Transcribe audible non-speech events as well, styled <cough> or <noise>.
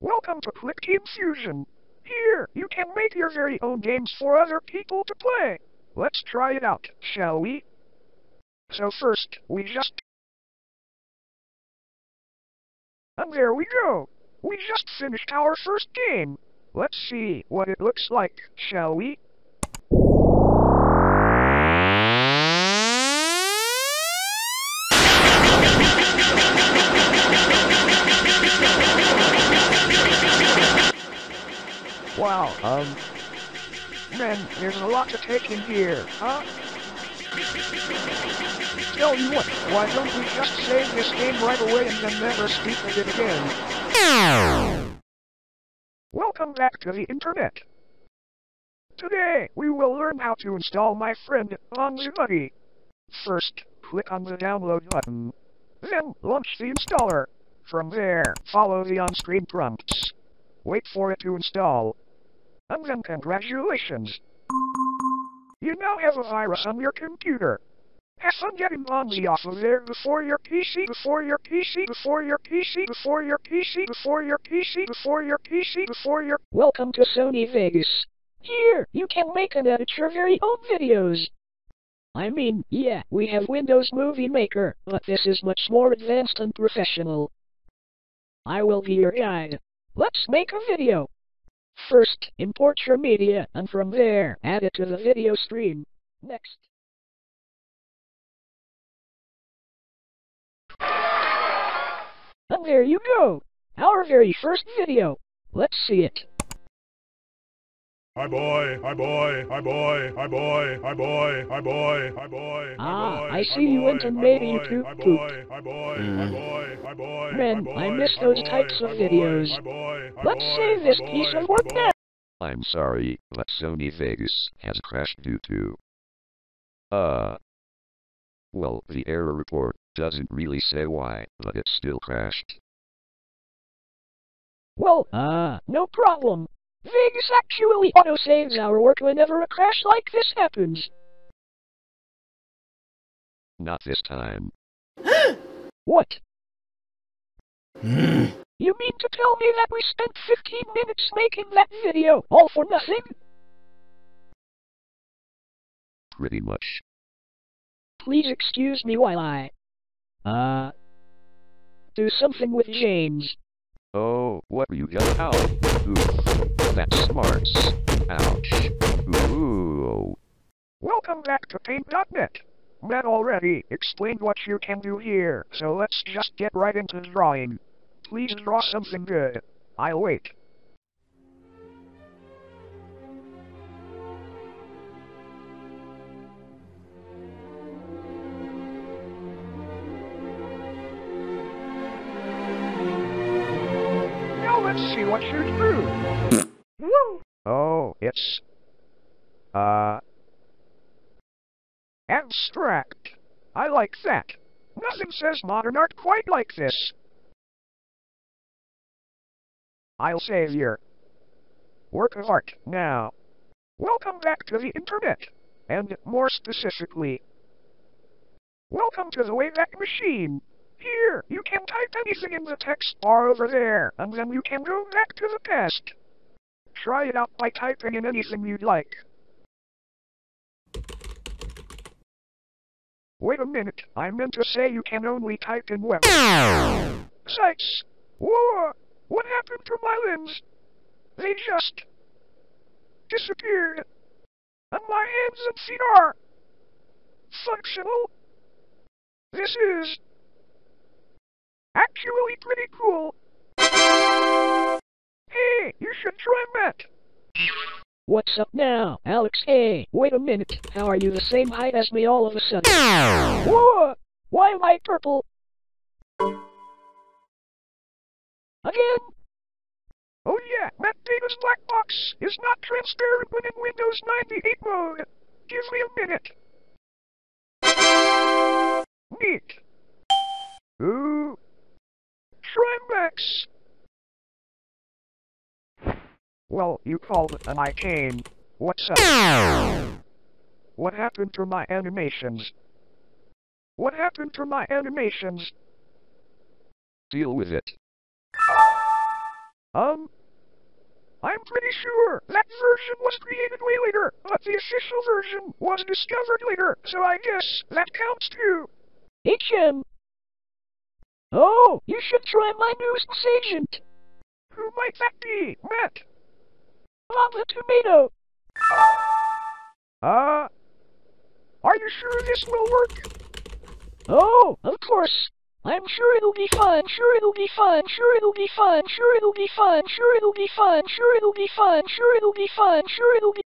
Welcome to Clickteam Fusion. Here, you can make your very own games for other people to play. Let's try it out, shall we? So first, we just... And there we go. We just finished our first game. Let's see what it looks like, shall we? Wow, um... Man, there's a lot to take in here, huh? Tell you what, why don't we just save this game right away and then never speak of it again? Welcome back to the internet. Today, we will learn how to install my friend, Buddy. First, click on the download button. Then, launch the installer. From there, follow the on-screen prompts. Wait for it to install. And then congratulations! You now have a virus on your computer. Have fun getting Bonzi off of there before your PC, before your PC, before your PC, before your PC, before your PC, before your PC, before your... Welcome to Sony Vegas. Here, you can make and edit your very own videos. I mean, yeah, we have Windows Movie Maker, but this is much more advanced and professional. I will be your guide. Let's make a video. First, import your media, and from there, add it to the video stream. Next. And there you go! Our very first video. Let's see it. Hi boy, hi boy, hi boy, hi boy, hi boy, hi boy, hi boy, Ah, I see you went and made a YouTube poop. Hi boy, hi boy, hi boy, Man, I miss those types of videos. Let's save this piece of work now. I'm sorry, but Sony Vegas has crashed due to... Uh... Well, the error report doesn't really say why, but it still crashed. Well, uh, no problem. Vegas actually autosaves our work whenever a crash like this happens. Not this time. <gasps> What? you mean to tell me that we spent 15 minutes making that video, all for nothing? Pretty much. Please excuse me while I... Uh... Do something with James. Oh, what are you got out? Oof, that smarts. Ouch. Ooh. Welcome back to Paint.net. Matt already explained what you can do here, so let's just get right into drawing. Please draw something good. I'll wait. Now let's see what you drew. Uh... Abstract. I like that. Nothing says modern art quite like this. I'll save your work of art now. Welcome back to the internet, and more specifically, welcome to the Wayback Machine. Here, you can type anything in the text bar over there, and then you can go back to the past. Try it out by typing in anything you'd like. Wait a minute, I meant to say you can only type in web. <coughs> Sites! Whoa! What happened to my limbs? They just disappeared. And my hands and feet are functional. This is actually pretty cool. Hey, you should try Met. What's up now, Alex? Hey, wait a minute. How are you the same height as me all of a sudden? <coughs> Whoa! Why am I purple? Again? Oh yeah, Matt Davis Black Box is not transparent when in Windows 98 mode. Give me a minute. Well, you called it and I came. What's up? What happened to my animations? What happened to my animations? Deal with it. Um, I'm pretty sure that version was created way later, but the official version was discovered later, so I guess that counts too. HM. Oh, you should try my nuisance agent. Who might that be, Matt? The Tomato. Uh, are you sure this will work? Oh, of course. I'm sure it'll be fine, sure it'll be fine, sure it'll be fine, sure it'll be fine, sure it'll be fine, sure it'll be fine, sure it'll be fine, sure it'll be